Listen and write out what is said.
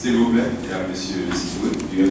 S'il vous plaît, il y a M.